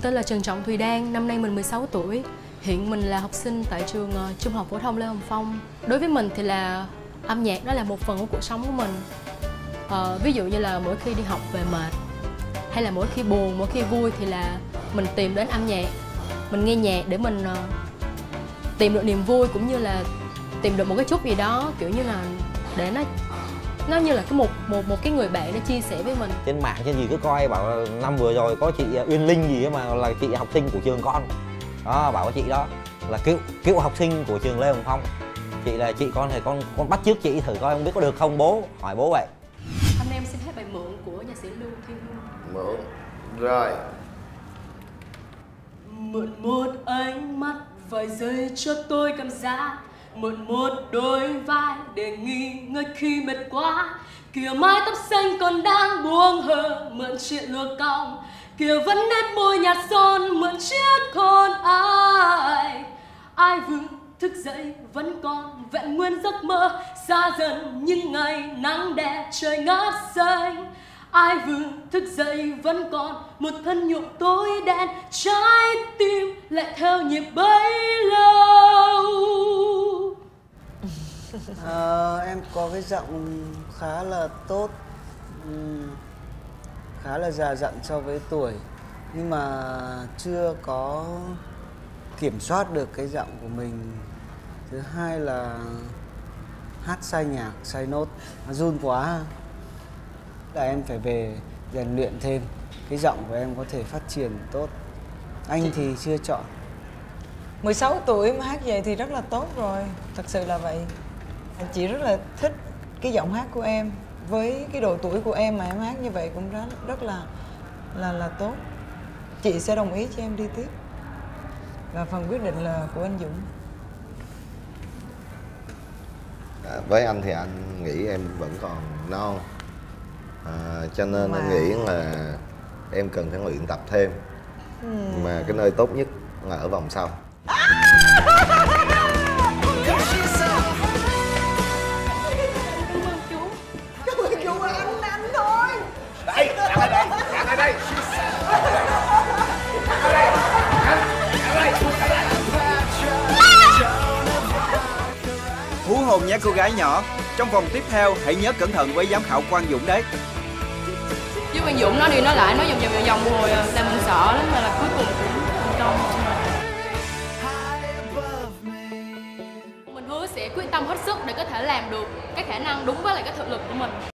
Mình tên là Trần Trọng Thùy Đan, năm nay mình 16 tuổi. Hiện mình là học sinh tại trường ờ, Trung học phổ thông Lê Hồng Phong. Đối với mình thì là âm nhạc đó là một phần của cuộc sống của mình. à, ví dụ như là mỗi khi đi học về mệt hay là mỗi khi buồn, mỗi khi vui thì là mình tìm đến âm nhạc. Mình nghe nhạc để mình ờ, tìm được niềm vui cũng như là tìm được một cái chút gì đó kiểu như là để nó nó như là cái một một một cái người bạn để chia sẻ với mình. Trên mạng trên gì cứ coi bảo là năm vừa rồi có chị Uyên Linh gì ấy mà là chị học sinh của trường con. Đó bảo với chị đó là cựu cựu học sinh của trường Lê Hồng Phong. Chị là chị con thì con con bắt trước chị thử coi không biết có được không bố hỏi bố vậy. Hôm nay em xin hát bài mượn của nhạc sĩ Lưu Thiên Hương. Mượn. Rồi. Mượn một ánh mắt vài giây cho tôi cảm giác mượn một đôi vai để nghỉ ngơi khi mệt quá. Kìa mái tóc xanh còn đang buông hờ mượn chuyện lùa cong. Kìa vẫn nét môi nhạt son mượn chiếc hôn ai. Ai vừa thức dậy vẫn còn vẹn nguyên giấc mơ. Xa dần những ngày nắng đẹp trời ngát xanh. Ai vừa thức dậy vẫn còn một thân nhuộm tối đen. Trái tim lại theo nhịp bấy lâu à, em có cái giọng khá là tốt khá là già dặn so với tuổi. Nhưng mà chưa có kiểm soát được cái giọng của mình. Thứ hai là hát sai nhạc sai nốt. Nó run quá. Là em phải về rèn luyện thêm. Cái giọng của em có thể phát triển tốt. Anh thì chưa chọn. 16 tuổi mà hát vậy thì rất là tốt rồi. Thật sự là vậy chị rất là thích cái giọng hát của em. Với cái độ tuổi của em mà em hát như vậy cũng rất rất là là là tốt. Chị sẽ đồng ý cho em đi tiếp. Và phần quyết định là của anh Dũng. À, với anh thì anh nghĩ em vẫn còn non à, cho nên Mà- anh nghĩ là em cần phải luyện tập thêm. Mà cái nơi tốt nhất là ở vòng sau Hú hồn nhé cô gái nhỏ. Trong vòng tiếp theo, hãy nhớ cẩn thận với giám khảo Quang Dũng đấy. Chứ Quang Dũng nó đi, nó lại nó vòng vòng vòng vòng hồi à, làm mình sợ lắm mà là cuối cùng cũng thành công mình hứa sẽ quyết tâm hết sức để có thể làm được cái khả năng đúng với lại cái thực lực của mình.